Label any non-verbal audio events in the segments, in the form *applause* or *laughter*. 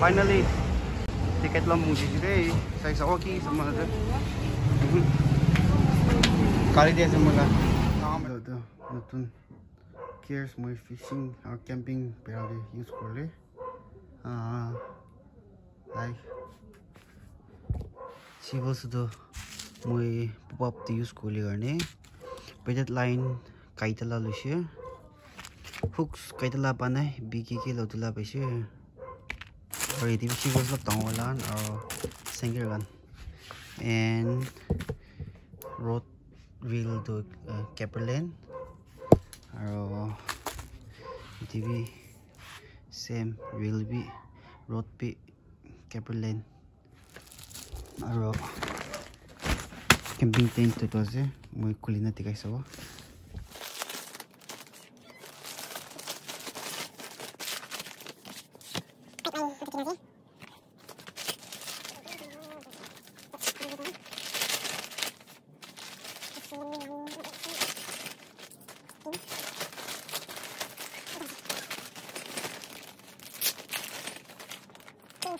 finally Decathlon muji today sa Isaoki sa mga dito. kali din sa mga ito ito nutun cares mo fishing or camping pero use for korle uh, like civil do. mo pop up to use korle garne budget line kaitala lu lushe hooks kaitala pa panai biki ke pa paise কে লদুলা পাইছে আর এটি সিবলস টাঙলান আর সেঙ্গের গান and road wheel to uh, Caperland আৰু TV same wheel B road B Caperland আৰু camping tent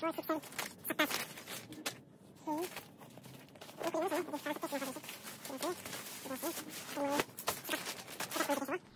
masukkan atas ini ini kelima sama lebih harus kita semua harus itu berarti berarti kalau kita kita kalau kita semua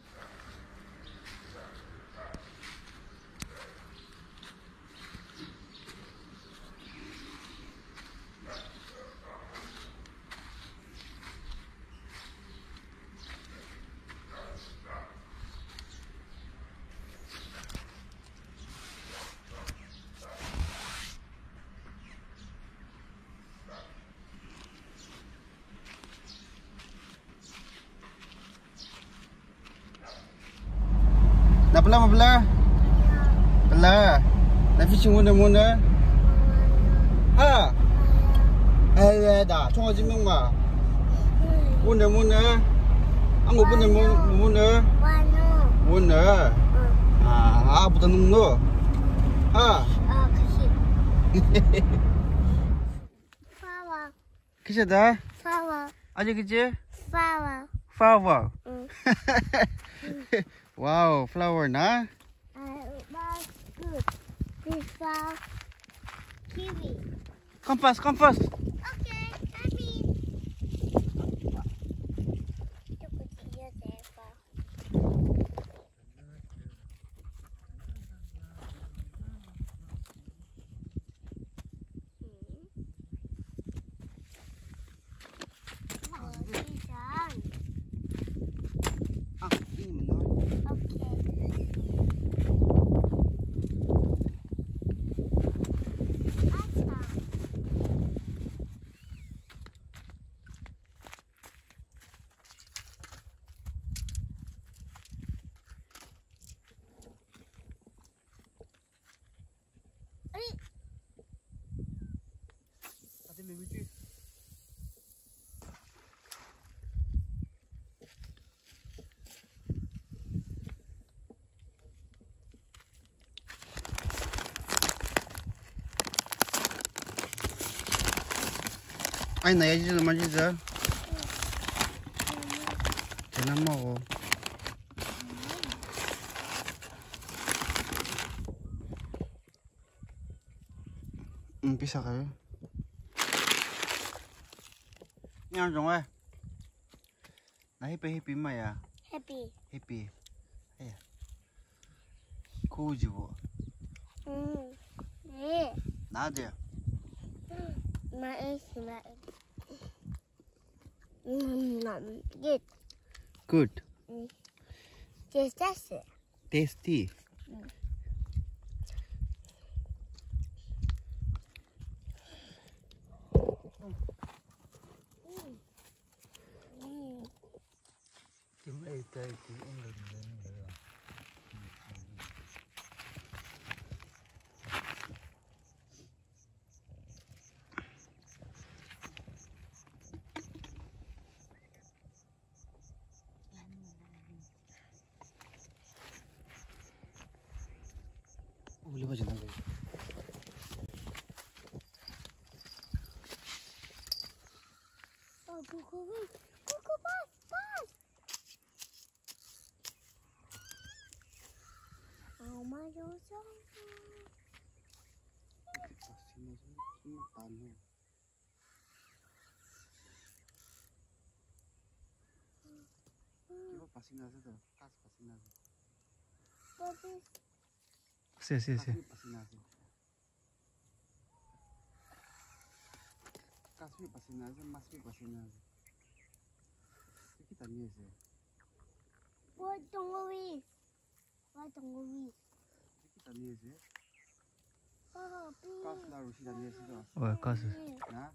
blur mà blur. Blur. 나 피싱 오늘 오늘 하 에이다 총아 진명마 오늘 오늘 안고 오늘 오늘 오늘 아 아부터 농노 하. 그치다? 파워 아니 그치? 파워 파워 응. *laughs* wow, flower na. Kiwi. Kompas, kompas. Ay, nayaji naman dyan. Tinan mo ako. Umpisa kayo. Yan, dong eh. Nahipi-hipi mo ya. Happy. Hipi. Ayan. Kuji mo. Hmm. Eh, Nadia. mais, mais. Mm, nom. Good. Good. Tasty. Tasty. Go go wait. Go bus, bus. Oh, my God. Passing as a pass, passing as kasih pasin aja, mas pi. Kita nyes ya. Woi tunggu. Kita. Kas lalu sih dan nyes itu. Kas. Nah.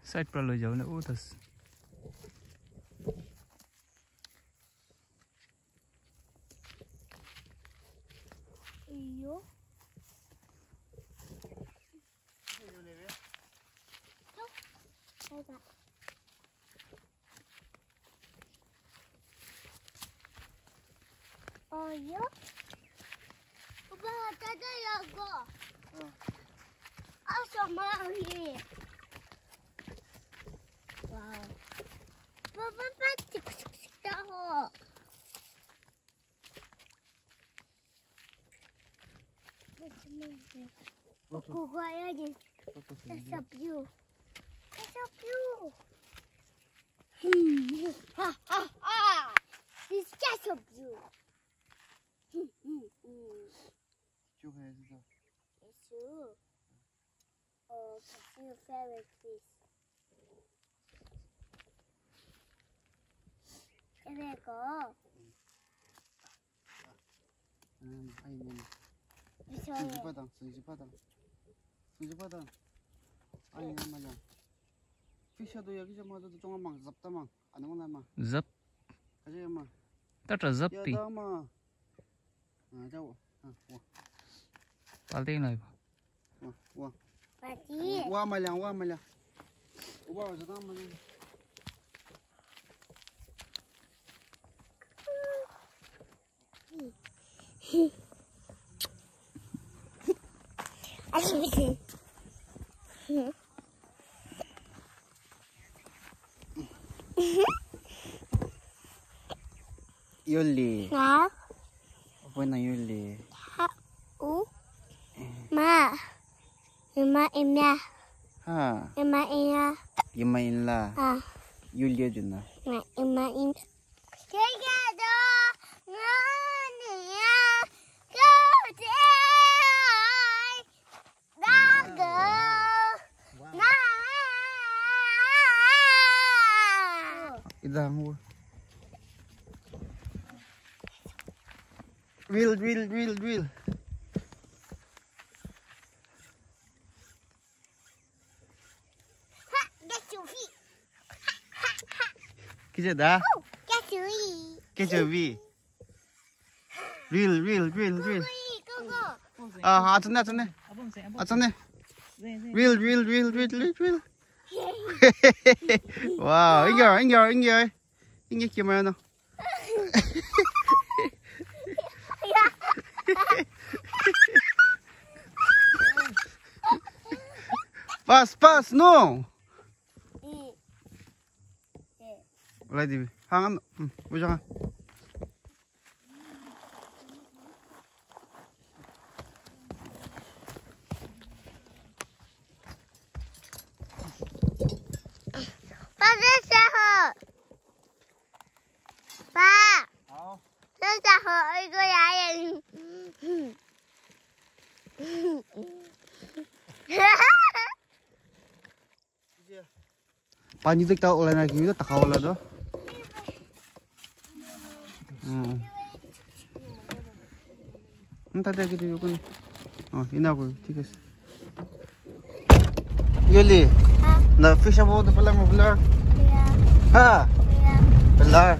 Saya perlu jauh nak 먹어요? 오빠 찾으려고. 아, 정말이. 와우. 빠빠빠, 씩씩씩 따고. 그거 해야지. 됐어, 뷰. 됐어, 뷰. 음, 아, 아, 아. This cat of you. you. Oh, it's your favorite fish. Cái này có. 음, 아이 네. Bisa Sunji padang, sunji padang. sunji padang. 아니 말이야. 피셔도 여기서 뭐도 조금만 잡다만 안 오나 마. Dấp. 가자 마. Tất là dấp thì. 야다 마. 아, 자. 아, 와. Palti này. 와. 와. Mati. 와 말이야. 我我的我们俩我们俩我不知道吗嘿嘿还行不行嗯嗯哼有理啊不能有理好哦妈 Yumaimla. Ha. Yumaimla. Yumaimla. Ha. Yulia Juna. Yumaim. Take it Drill, drill, drill, drill. cái gì đó? Cái chữ gì? Cái chữ gì real real real real. Ờ hả chân nè chân nè à chân nè real real real real real real. *laughs* Wow anh giờ anh giờ anh giờ anh giờ kìa mày nó *laughs* Pass, pass, no! Wala di. Hangan, hmm, buja ka. Ba rất xa hờ. Ba. Rất xa hờ ơi cô gái Pani dik tao ulan lagi itu takaw wala do. Hmm. Entah তাদেরকে দিবি কোন ইনা কই ঠিক আছে ইলি না ফিশ আবো তো পেলাম পেলার হ্যাঁ পেলার